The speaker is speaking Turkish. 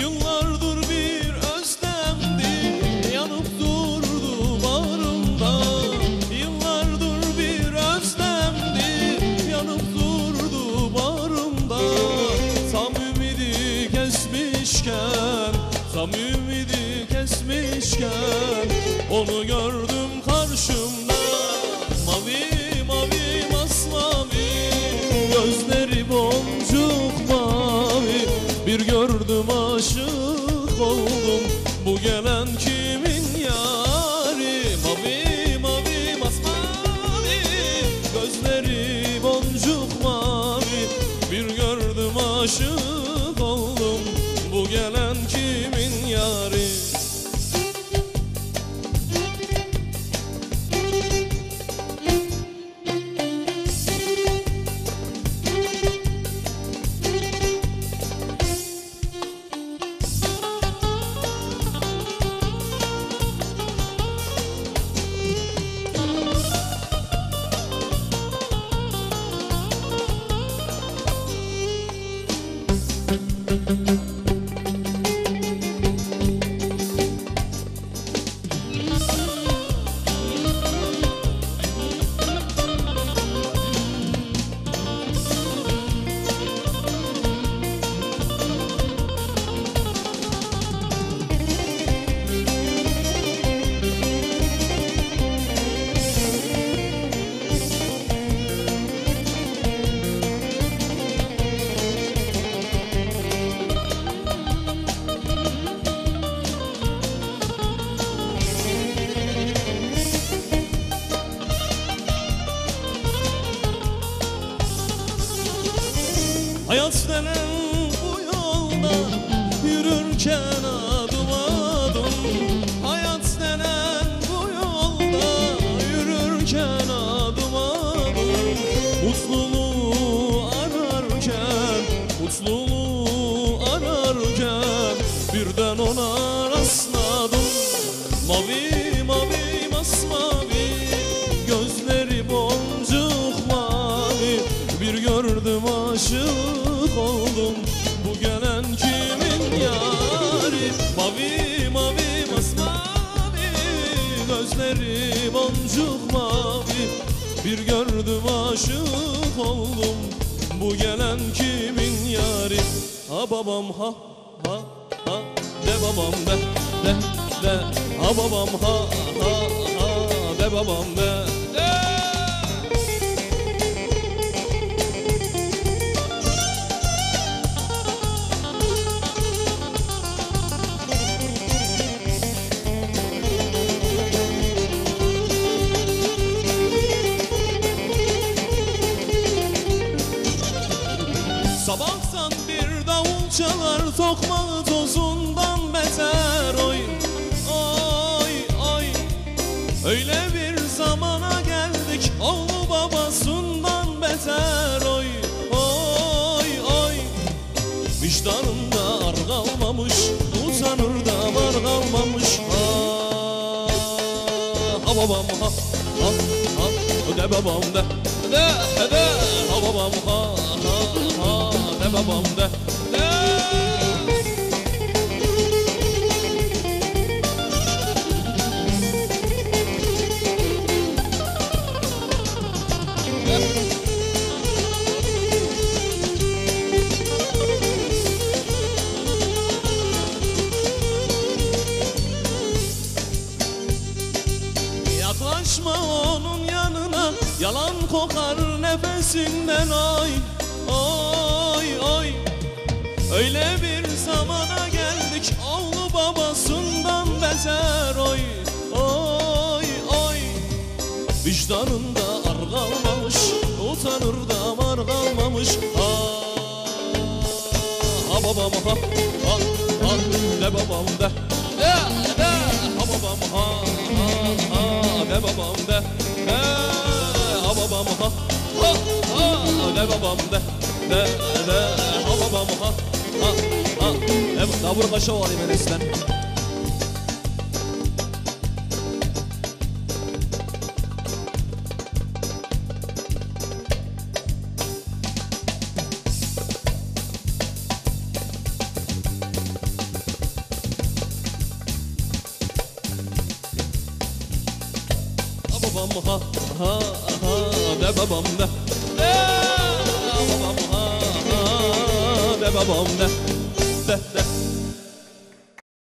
Yıllardır bir özlemdi Yanıp durdu bağrımda. Bir özlemdi Yanıp durdu Tam ümidi kesmişken Tam ümidi kesmişken Onu gördüm karşımda Hayat denen bu yolda yürürken adım adım. Hayat denen bu yolda yürürken adım adım. Mutluluğu ararken, mutluluğu ararken Birden ona rastladım. Mavi mavi masmavi Gözleri boncuk mavi. Bir gördüm aşık oldum Bu gelen kimin yari Mavi mavi masmavi. Gözleri boncuk mavi. Bir gördüm aşık oldum. Bu gelen kimin yari Ha babam ha ha ha. De babam de de de. Ha babam ha ha ha. De babam de çalar Tokmağı tozundan beter. Oy, oy, oy. Öyle bir zamana geldik Oğlu babasından beter. Oy, oy, oy. Vicdanında ar kalmamış Utanır da var kalmamış. Ah, ha babam ha ha ha. De babam de de de. Ha babam ha ha ha. De babam de kokar nefesinden ay Ay ay. Öyle bir zamana geldik oğlu babasından beter oy Oy oy. Vicdanında ar kalmamış utanır da var kalmamış. Ay babam ha al al de babam de. De de ha babam ha ha ha de babam de. De babam ha Ha ha De babam de De de Ha babam ha Ha ha. Evet daha bunu kaşa alayım Ha babam ha ha ha de babam de de babam ha ha de babam de de de